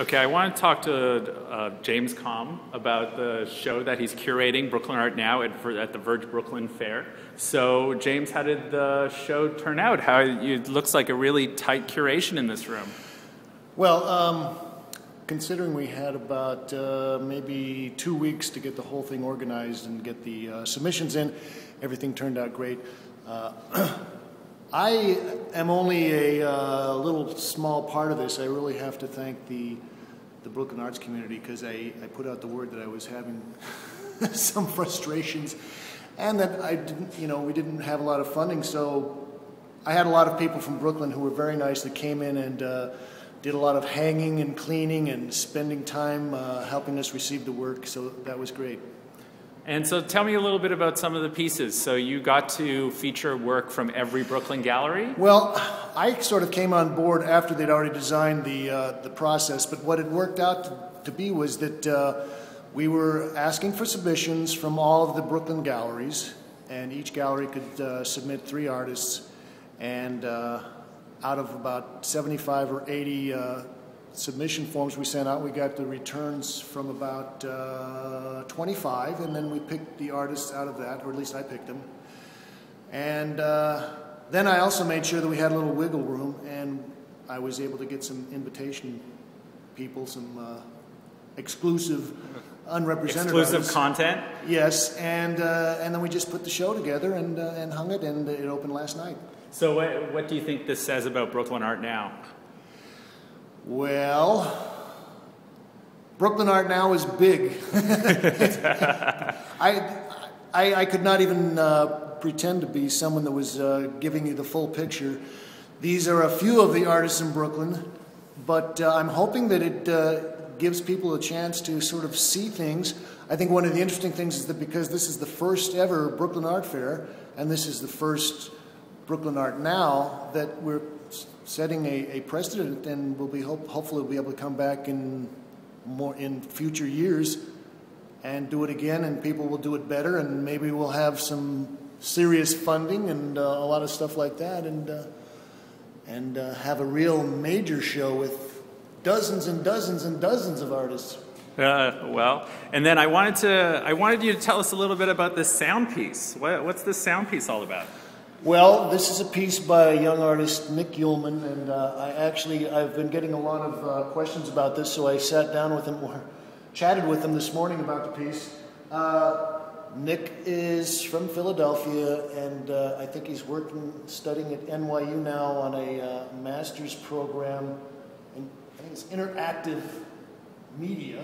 Okay, I want to talk to uh, James Kalm about the show that he's curating, Brooklyn Art Now, at, at, the Verge Brooklyn Fair. So, James, how did the show turn out? How it looks like a really tight curation in this room. Well, um, considering we had about uh, maybe two weeks to get the whole thing organized and get the uh, submissions in, everything turned out great. I am only a uh, little small part of this. I really have to thank the the Brooklyn arts community because I, I put out the word that I was having some frustrations and that I didn't, you know, we didn't have a lot of funding. So I had a lot of people from Brooklyn who were very nice that came in and uh, did a lot of hanging and cleaning and spending time uh, helping us receive the work. So that was great. And so tell me a little bit about some of the pieces. So you got to feature work from every Brooklyn gallery? Well, I sort of came on board after they'd already designed the, uh, the process, but what it worked out to, to be was that uh, we were asking for submissions from all of the Brooklyn galleries, and each gallery could uh, submit three artists, and uh, out of about 75 or 80 uh, submission forms we sent out, we got the returns from about uh, 25, and then we picked the artists out of that, or at least I picked them. And uh, then I also made sure that we had a little wiggle room, and I was able to get some invitation people, some uh, exclusive, unrepresented exclusive artists. content. Yes, and uh, and then we just put the show together and uh, and hung it, and it opened last night. So, what, what do you think this says about Brooklyn art now? Well, Brooklyn Art Now is big. I, I, I, could not even uh, pretend to be someone that was uh, giving you the full picture. These are a few of the artists in Brooklyn, but uh, I'm hoping that it uh, gives people a chance to sort of see things. I think one of the interesting things is that because this is the first ever Brooklyn Art Fair, and this is the first Brooklyn Art Now, that we're setting a, a precedent, and we'll be hope, hopefully we'll be able to come back in more in future years and do it again, and people will do it better, and maybe we'll have some serious funding and uh, a lot of stuff like that, and uh, and uh, have a real major show with dozens and dozens and dozens of artists. Uh, well, and then I wanted to I wanted you to tell us a little bit about this sound piece. What, what's this sound piece all about? Well, this is a piece by a young artist, Nick Yulman, and uh, I actually I've been getting a lot of uh, questions about this, so I sat down with him, or chatted with him this morning about the piece. Uh, Nick is from Philadelphia, and uh, I think he's working, studying at NYU now on a uh, master's program in I think it's interactive media.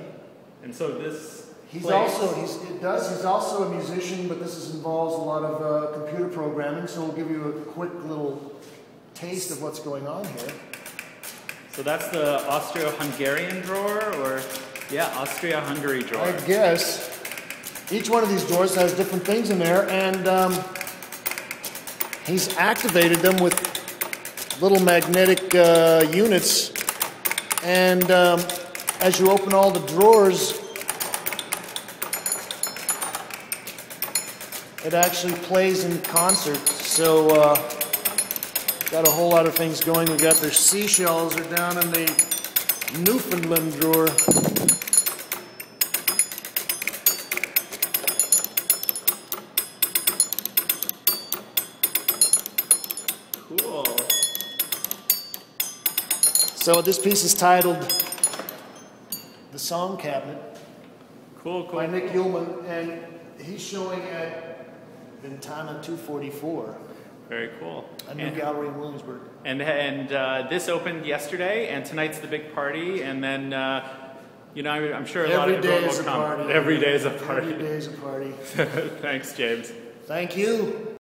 And so this He's also he's it does he's also a musician, but this is, involves a lot of uh, computer programming. So we'll give you a quick little taste of what's going on here. So that's the Austro-Hungarian drawer, or yeah, Austria-Hungary drawer. I guess each one of these drawers has different things in there, and um, he's activated them with little magnetic uh, units. And um, as you open all the drawers, it actually plays in concert. So, uh, got a whole lot of things going. We got their seashells are down in the Newfoundland drawer. Cool. So this piece is titled "The Song Cabinet." Cool, cool. By Nick Yulman, and he's showing at Ventana 244. Very cool. A new and, gallery in Williamsburg. And and uh, this opened yesterday, and tonight's the big party, and then. Uh, you know, I'm sure a Every lot of day is a party. Every day is a party. Every day is a party. Thanks, James. Thank you.